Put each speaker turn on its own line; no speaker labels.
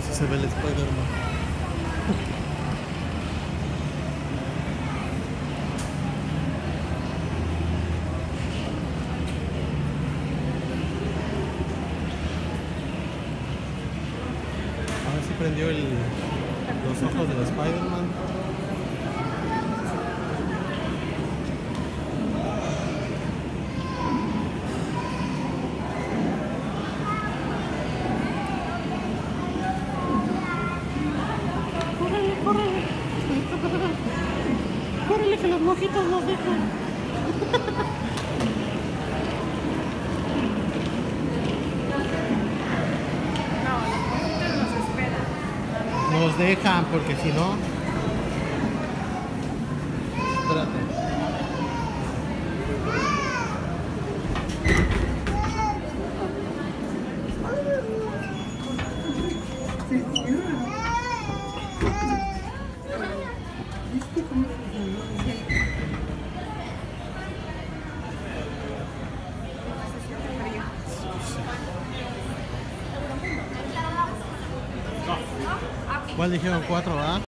Así se ve el Spider-Man. Prendió el, los ojos del Spider-Man.
Córrele, córrele. Que los mojitos nos dejan.
Nos
dejan porque si no. Espérate.
¿Viste
¿Cuál dijeron? ¿Cuatro, ah?